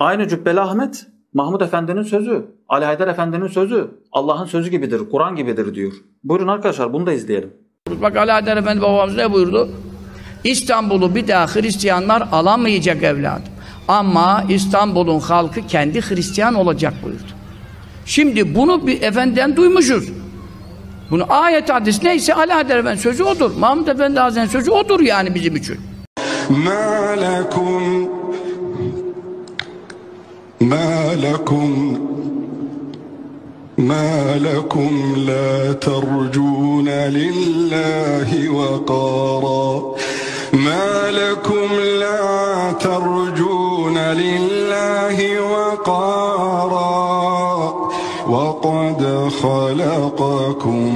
Aynı Cübbeli Ahmet, Mahmud Efendi'nin sözü, Ali Haydar Efendi'nin sözü, Allah'ın sözü gibidir, Kur'an gibidir diyor. Buyurun arkadaşlar bunu da izleyelim. Bak Ali Haydar Efendi babamız ne buyurdu? İstanbul'u bir daha Hristiyanlar alamayacak evladım. Ama İstanbul'un halkı kendi Hristiyan olacak buyurdu. Şimdi bunu bir efendiden duymuşuz. Bunu ayet hadis neyse Ali Haydar Efendi sözü odur. Mahmud Efendi Hazretleri'nin sözü odur yani bizim için. ما لكم ما لكم لا ترجون لله وقارا. ما لكم لا ترجون لله وقارا. وقد خلقكم